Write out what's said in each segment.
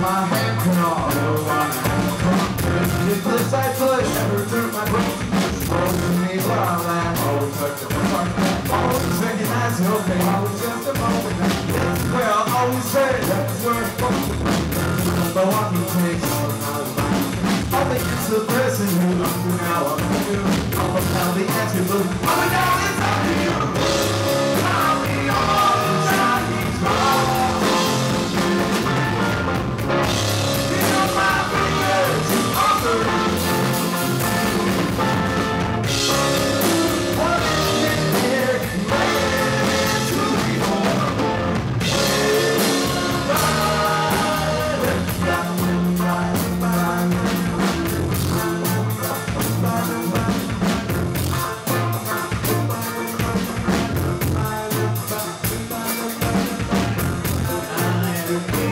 my hand can all This I push, never turn my brain to me while I laugh Always touch the front Always recognize your pain Always just a moment Well, always say that was worth The walking takes I think it's the person who now I'm you I'm the answer, but I'm now it's up to you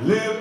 Limba,